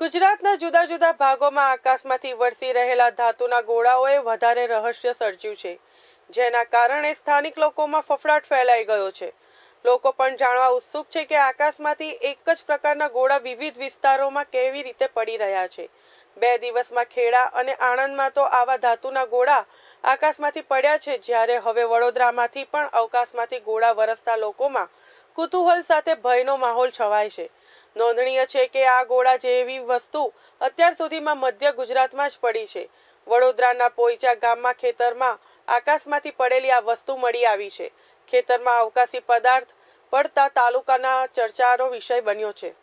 ગુજરાતના જુદા જુદા ભાગોમાં આકાશમાંથી વરસી રહેલા ધાતુના ગોળાઓએ વધારે રહસ્ય સર્જ્યું છે, જેના કારણે સ્થાનિક લોકોમાં ફફડાટ ફેલાઈ ગયો છે. લોકો પણ જાણવા ઉત્સુક છે કે આકાશમાંથી એક જ પ્રકારના ગોળા વિવિધ વિસ્તારોમાં કેવી રીતે પડી રહ્યા છે. બે દિવસમાં ખેડા અને આણંદમાં તો આવા ધાતુના ગોળા આકાશમાંથી પડ્યા છે, જ્યારે હવે વડોદરામાંથી પણ અવકાશમાંથી ગોળા વરસતા લોકોમાં કુતૂહલ સાથે ભયનો માહોલ છવાય છે. નોંધનીય છે કે આ ગોળા જેવી વસ્તુ અત્યાર સુધીમાં મધ્ય ગુજરાતમાં જ પડી છે. વડોદરાના પોઈચા ગામમાં ખેતરમાં આકાશમાંથી પડેલી આ વસ્તુ મળી આવી છે. ખેતરમાં અવકાશી પદાર્થ પડતા તાલુકાના ચર્ચાનો વિષય બન્યો છે.